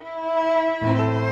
Música